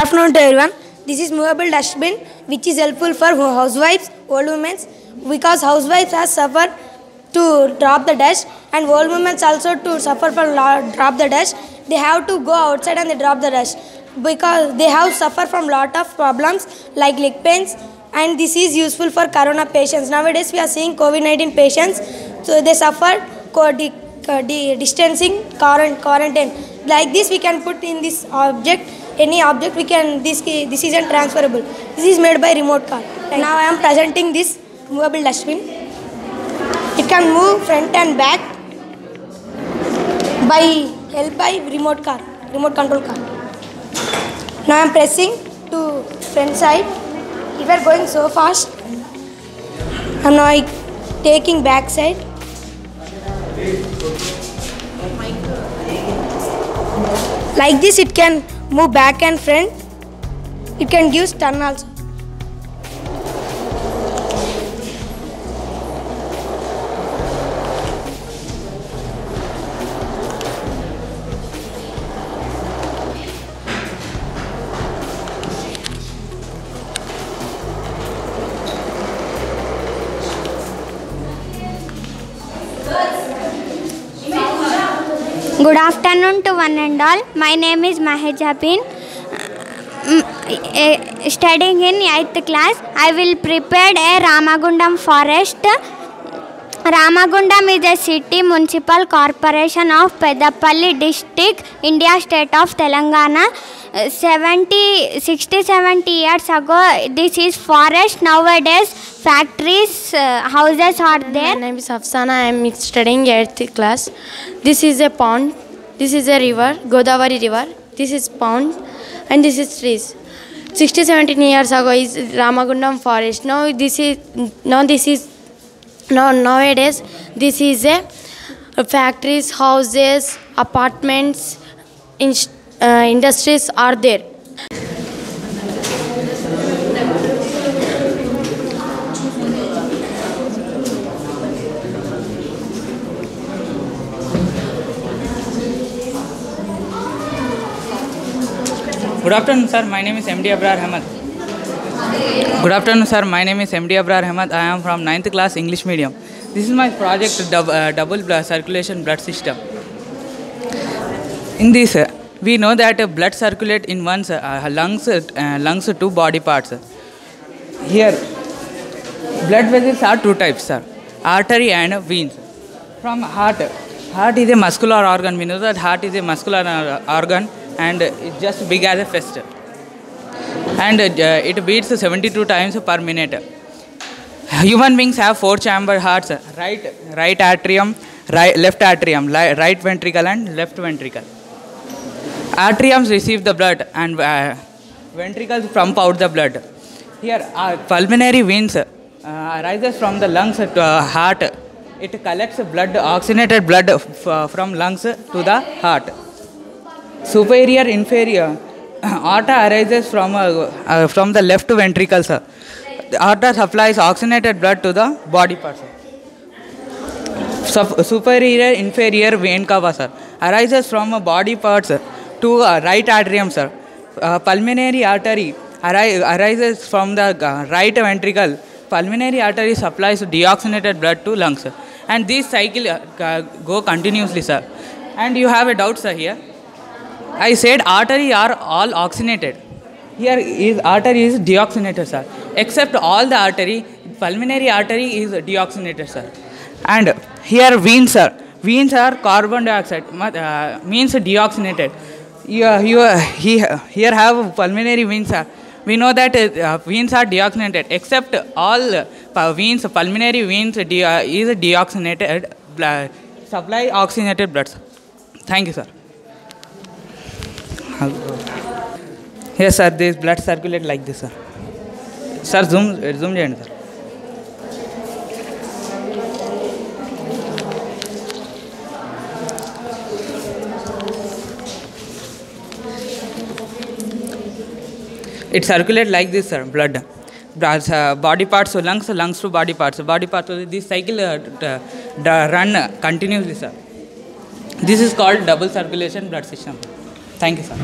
Afternoon to everyone. This is movable dustbin which is helpful for housewives, old women because housewives have suffered to drop the dust and old women also to suffer from drop the dust. They have to go outside and they drop the dust because they have suffered from lot of problems like leg pains and this is useful for corona patients. Nowadays we are seeing COVID-19 patients so they suffer distancing quarant- quarantine. Like this we can put in this object any object we can this this is transferable. This is made by remote car. Now i am presenting this movable dustbin. It can move front and back by help by remote car remote control car. Now i am pressing to front side. If you are going so fast. I'm now taking back side. Like this it can move back and front. It can give turn also good afternoon to one and all my name is Mahesh అబీన్ studying in eighth class I will prepared a Ramagundam forest Ramagundam is a city municipal corporation of Peddapalli district India state of Telangana Uh, 70, 60, 70 years ago, this is forest. Nowadays, factories, uh, houses are there. My name is Afsana. I am studying 8th class. This is a pond. This is a river, Godavari river. This is pond and this is trees. 60 17 years ago is Ramagundam forest. Now this is now this is now nowadays this is a factories, houses, apartments, in, industries are there. Good afternoon, sir. My name is MD Abrar Ahmed. Good afternoon, sir. My name is MD Abrar Ahmed. I am from 9th class English medium. This is my project dub- uh, double blood circulation blood system. In this, uh, we know that uh, blood circulate in one's uh, lungs, uh, lungs to body parts. Here, blood vessels are two types, sir. Artery and veins. From heart, heart is a muscular organ. We know that heart is a muscular uh, organ and it's just big as a fist. And uh, it beats 72 times per minute. Human beings have four chamber hearts: right, right atrium, right, left atrium, right ventricle, and left ventricle. Atriums receive the blood, and uh, ventricles pump out the blood. Here, uh, pulmonary veins uh, arises from the lungs to uh, heart. It collects blood, oxygenated blood f- from lungs to the heart. Superior, inferior. Aorta arises from uh, from the left ventricle, sir. The aorta supplies oxygenated blood to the body parts. Sup- superior, inferior vein cava, sir, arises from body parts to uh, right atrium, sir. Uh, pulmonary artery ari- arises from the uh, right ventricle. Pulmonary artery supplies deoxygenated blood to lungs, sir. and this cycle uh, go continuously, sir. And you have a doubt, sir, here. I said artery are all oxygenated. Here is artery is deoxygenated, sir. Except all the artery, pulmonary artery is deoxygenated, sir. And here veins, sir. Veins are carbon dioxide, uh, means deoxygenated. you, you he, here have pulmonary veins. We know that uh, veins are deoxygenated, except all uh, veins, pulmonary veins de uh, is deoxygenated, supply oxygenated blood. Thank you, sir. Yes, sir, this blood circulate like this, sir. Sir, zoom, zoom, sir. It circulates like this sir blood body parts to lungs lungs to body parts body parts to this cycle uh, run continuously sir this is called double circulation blood system thank you sir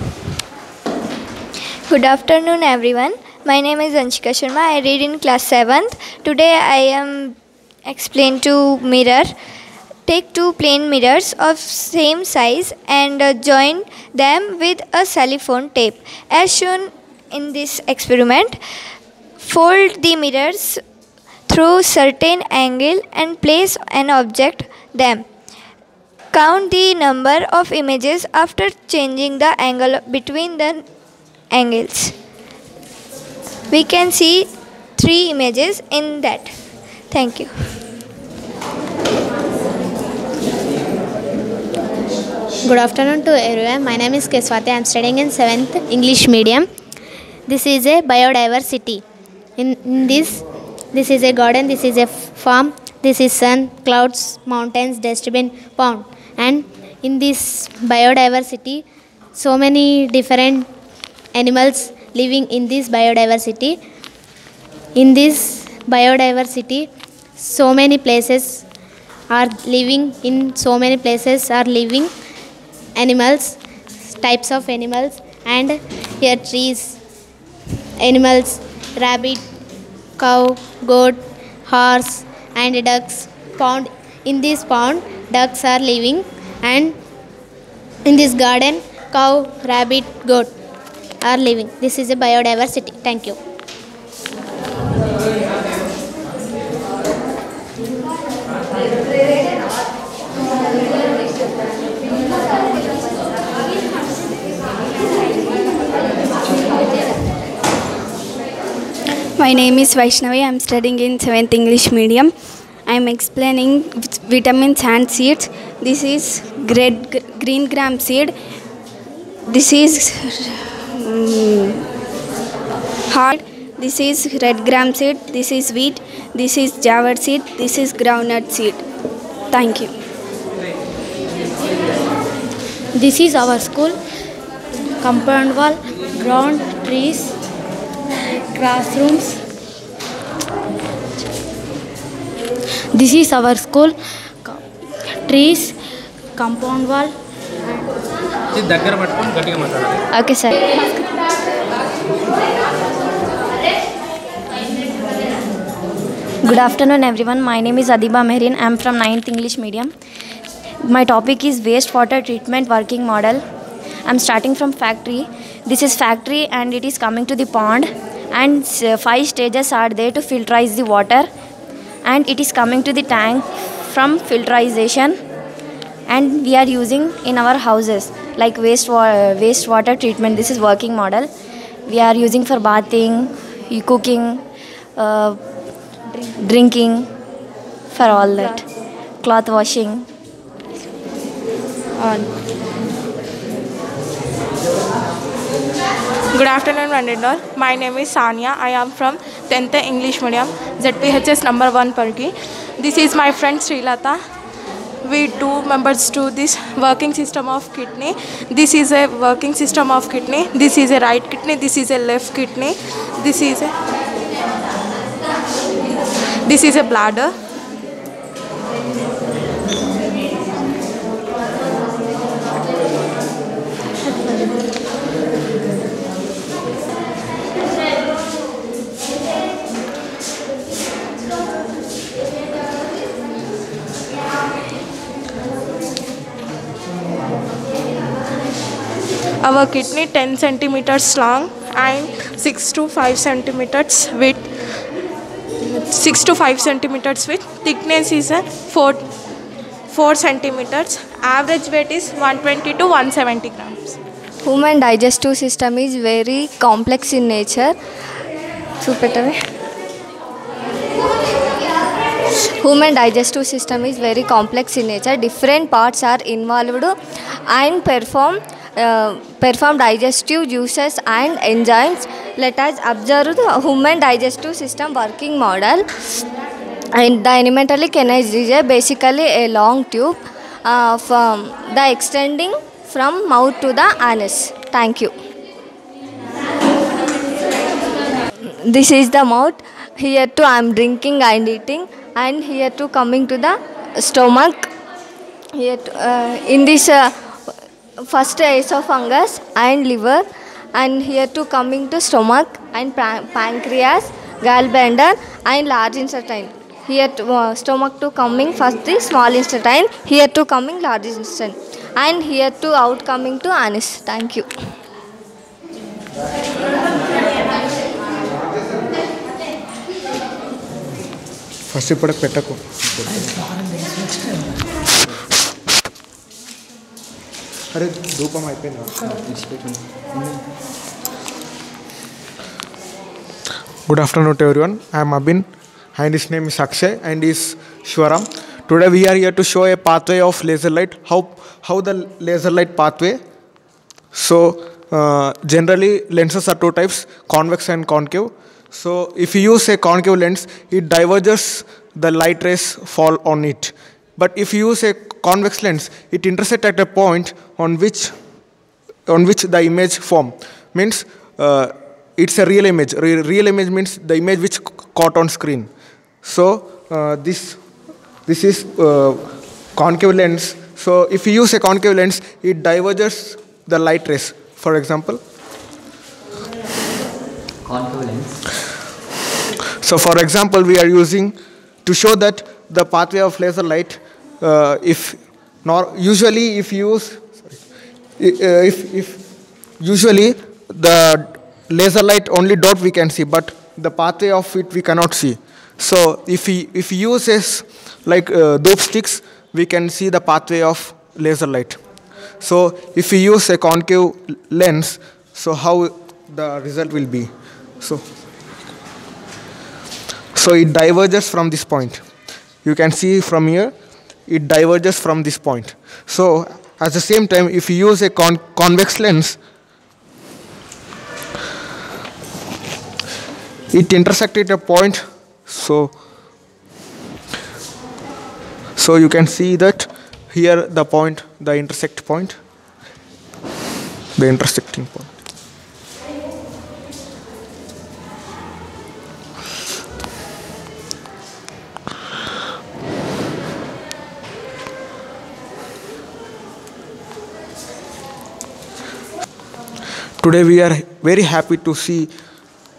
Good afternoon, everyone. My name is Anshika Sharma. I read in class 7th. Today I am explain to mirror. Take two plain mirrors of same size and uh, join them with a cellophane tape. As shown in this experiment, fold the mirrors through certain angle and place an object them. Count the number of images after changing the angle between the angles. We can see three images in that. Thank you. Good afternoon to everyone. My name is Keswati. I am studying in 7th English medium. This is a biodiversity. In, in this, this is a garden, this is a farm, this is sun, clouds, mountains, dustbin, pond. And in this biodiversity, so many different animals living in this biodiversity. In this biodiversity, so many places are living in so many places are living animals types of animals and here trees animals rabbit cow goat horse and ducks pond in this pond. Ducks are living and in this garden cow rabbit goat are living. This is a biodiversity. Thank you My name is Vaishnavi. I am studying in 7th English medium. I am explaining vitamins and seeds. This is green gram seed. This is mm, hard. This is red gram seed. This is wheat. This is jawar seed. This is groundnut seed. Thank you. This is our school. Compound wall, ground, trees, classrooms. This is our school. Trees, compound wall. Okay, sir. Good afternoon, everyone. My name is Adiba Mehrin. I am from 9th English medium. My topic is wastewater treatment working model. I am starting from factory. This is factory and it is coming to the pond and five stages are there to filterize the water. And it is coming to the tank from filterization. And we are using in our houses like waste wa- wastewater treatment. This is working model. We are using for bathing, cooking, uh, drinking for all that. Cloth washing good afternoon one and all my name is Sania I am from tenth English medium Z P H S number one पर की this is my friend Srilatha we two members to this working system of kidney this is a working system of kidney this is a right kidney this is a left kidney this is a this is a bladder Our kidney 10 centimeters long and 6 to 5 centimeters width. 6 to 5 centimeters width. Thickness is 4, 4 centimeters. Average weight is 120 to 170 grams. Human digestive system is very complex in nature. Super. human digestive system is very complex in nature different parts are involved and perform uh, perform digestive juices and enzymes. Let us observe the human digestive system working model. And the alimentary canal is basically a long tube uh, from the extending from mouth to the anus. Thank you. This is the mouth. Here too I am drinking and eating, and here too coming to the stomach. Here to, uh, in this uh, first esophagus and liver, and here too coming to stomach and pa- pancreas, gallbladder, and large intestine. Here to, uh, stomach to coming first the small intestine. Here to coming large intestine, and here to out coming to anus. Thank you. First ఇప్పుడు పెట్టకు అరే ధూపం అయిపోయిందా Good afternoon to everyone. I am Abin and his name is Akshay and is Shwaram. Today we are here to show a pathway of laser light. How how the laser light pathway. So uh, generally lenses are two types, convex and concave. So if you use a concave lens, it diverges the light rays fall on it. but if you use a convex lens, it intersects at a point on which on which the image form. Means uh, it's a real image. Re- real image means the image which caught on screen. So uh, this this is uh, concave lens. So if you use a concave lens it diverges the light rays. For example. Concave lens. So for example we are using to show that the pathway of laser light uh, if nor usually if you use uh, if if usually the laser light only dot we can see but the pathway of it we cannot see. So if we if we use this like uh, dhoop sticks we can see the pathway of laser light. So if we use a concave lens so how the result will be? So so it diverges from this point. You can see from here it diverges from this point. So at the same time if you use a con- convex lens it intersect at a point so so you can see that here the point the intersect point the intersecting point today we are very happy to see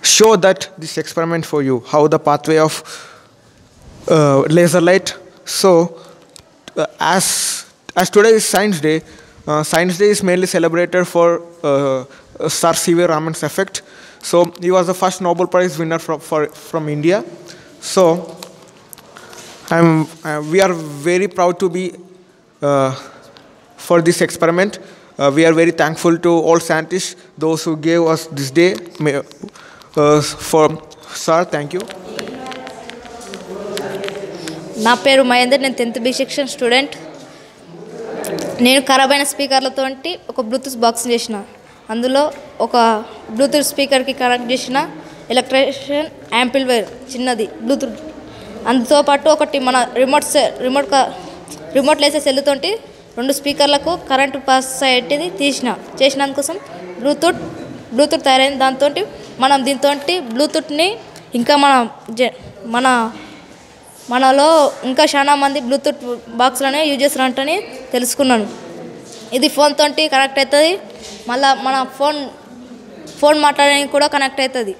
show that this experiment for you how the pathway of uh, laser light. So uh, as as today is science day uh, science day is mainly celebrated for uh, uh, sir cv raman's effect. So he was the first nobel prize winner from for, from india. So I'm, uh, we are very proud to be for this experiment. Uh, we are very thankful to all scientists, those who gave us this day. Uh, for sir, thank you. నా పేరు మహేందర్ నేను tenth B section student నేను ఖరాబ్ అయిన స్పీకర్లతో ఒక Bluetooth box చేసిన అందులో ఒక బ్లూటూత్ స్పీకర్కి కనెక్ట్ చేసిన ఎలక్ట్రిషియన్ యాంపిల్వేర్ చిన్నది బ్లూటూత్ అందుతో పాటు ఒకటి మన రిమోట్ రిమోట్ రిమోట్ లేసే సెల్లుతోటి రెండు స్పీకర్లకు కరెంటు పాస్ అయ్యేది తీసిన చేసినందుకోసం బ్లూటూత్ బ్లూటూత్ తయారైంది. దాంతో మనం దీంతో బ్లూటూత్ని ఇంకా మన మన మనలో ఇంకా చాలా మంది బ్లూటూత్ బాక్స్లోనే యూజ్ చేస్తున్నారని తెలుసుకున్నాను. ఇది ఫోన్తో కనెక్ట్ అవుతుంది మళ్ళా మన ఫోన్ ఫోన్ మాట్లాడడానికి కూడా కనెక్ట్ అవుతుంది